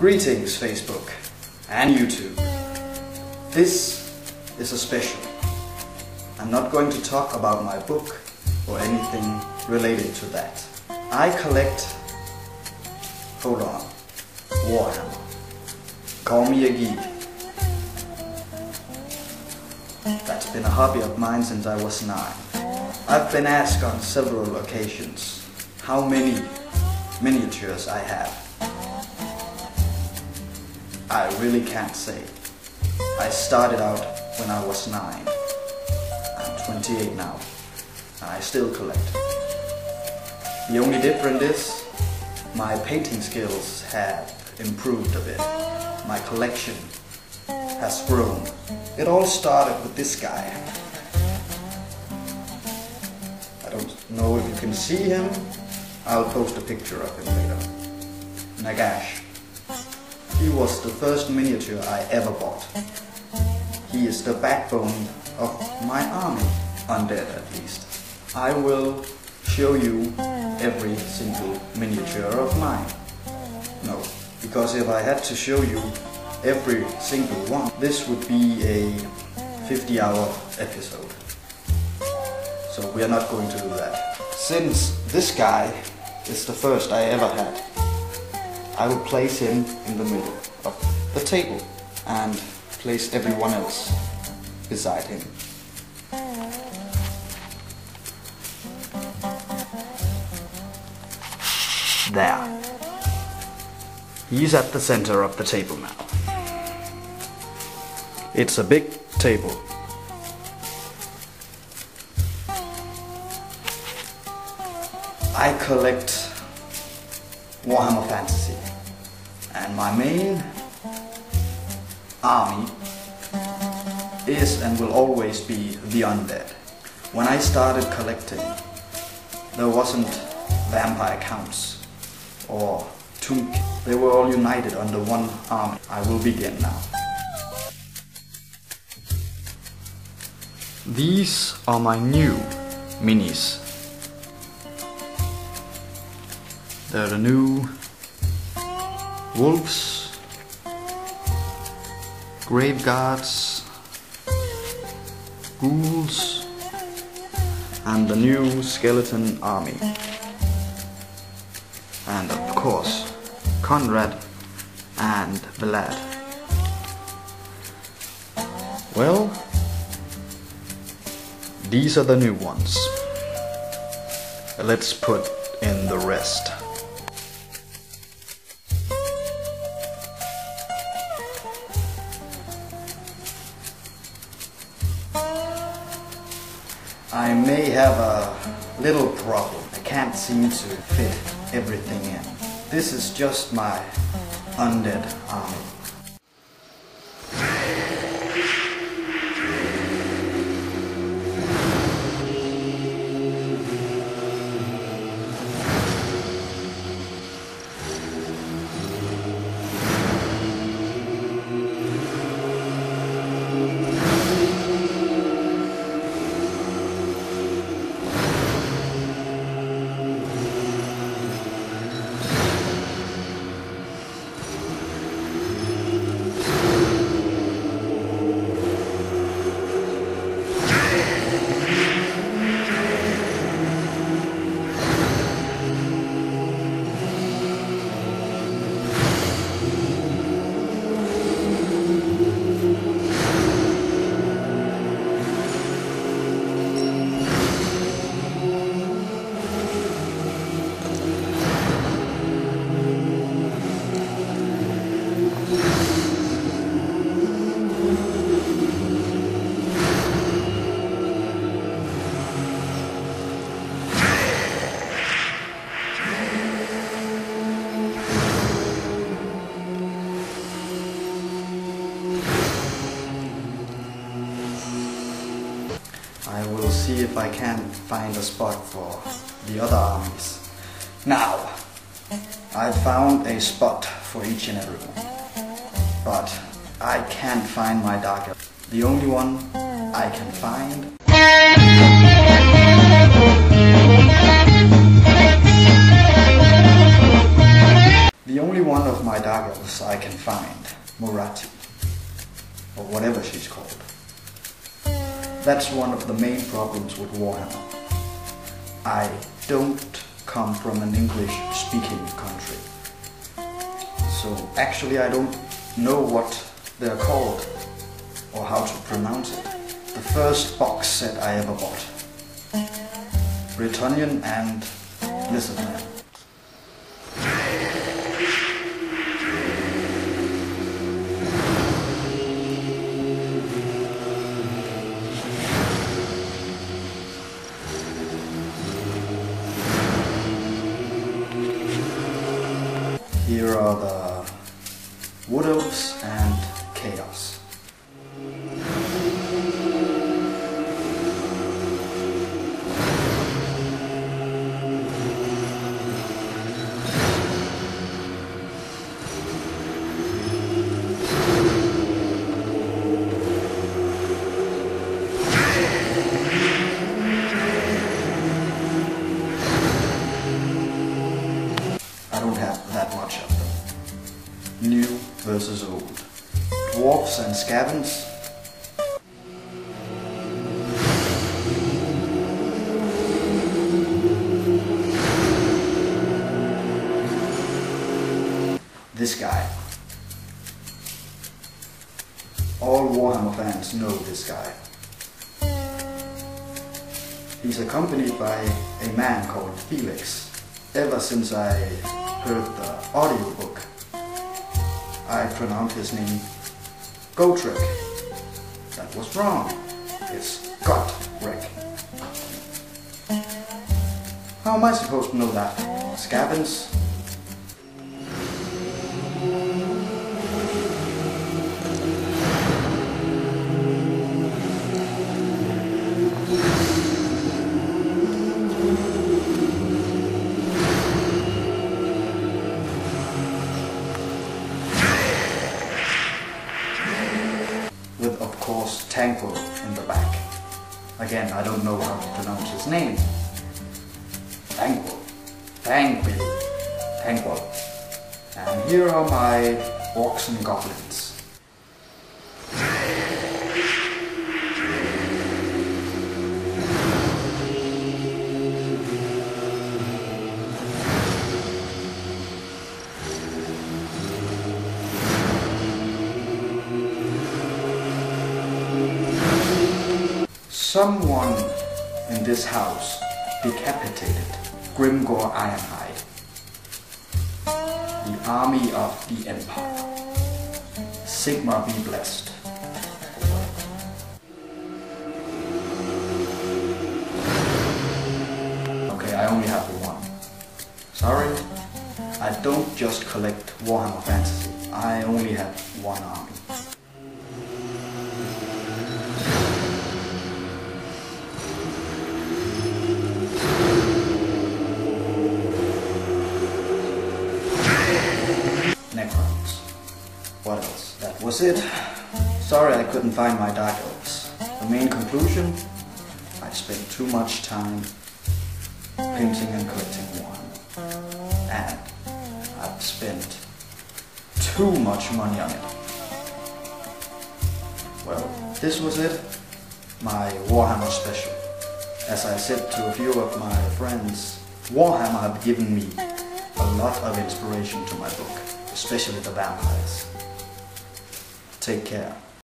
Greetings Facebook and YouTube. This is a special. I'm not going to talk about my book or anything related to that. I collect, hold on, Warhammer. Call me a geek. That's been a hobby of mine since I was nine. I've been asked on several occasions how many miniatures I have. I really can't say. I started out when I was 9. I'm 28 now. And I still collect. The only difference is my painting skills have improved a bit. My collection has grown. It all started with this guy. I don't know if you can see him. I'll post a picture of him later. Nagash. He was the first miniature I ever bought. He is the backbone of my army, undead at least. I will show you every single miniature of mine. No, because if I had to show you every single one, this would be a 50 hour episode. So we are not going to do that. Since this guy is the first I ever had, I will place him in the middle of the table and place everyone else beside him. There. He's at the center of the table now. It's a big table. I collect Warhammer Fantasy. And my main army is and will always be the undead. When I started collecting, there wasn't vampire counts or Toon. They were all united under one army. I will begin now. These are my new minis. They're the new wolves, grave guards, ghouls, and the new skeleton army. And of course, Konrad and Vlad. Well, these are the new ones. Let's put in the rest. I may have a little problem. I can't seem to fit everything in. This is just my undead army. See if I can find a spot for the other armies. Now, I found a spot for each and every one. But I can't find my dark elf. The only one I can find The only one of my dark elves I can find Morathi, or whatever she's called. That's one of the main problems with Warhammer. I don't come from an English speaking country. So actually I don't know what they're called or how to pronounce it. The first box set I ever bought. Bretonnian and Lizardman. Here are the Wood Elves and I don't have that much of them. New versus old. Dwarfs and Skavens. This guy. All Warhammer fans know this guy. He's accompanied by a man called Felix. Ever since I heard the audiobook, I pronounced his name Gotrek. That was wrong. It's Gotrek. How am I supposed to know that? Skavens? Tanko in the back. Again, I don't know how to pronounce his name. Tanko. Tanko. Tanko. And here are my orcs and goblins. Someone in this house decapitated Grimgor Ironhide, the army of the Empire. Sigmar be blessed. Okay, I only have one. Sorry, I don't just collect Warhammer Fantasy. I only have one army. Was it. Sorry I couldn't find my Dark. The main conclusion? I spent too much time painting and collecting one. And I've spent too much money on it. Well, this was it. My Warhammer special. As I said to a few of my friends, Warhammer have given me a lot of inspiration to my book, especially the vampires. Take care.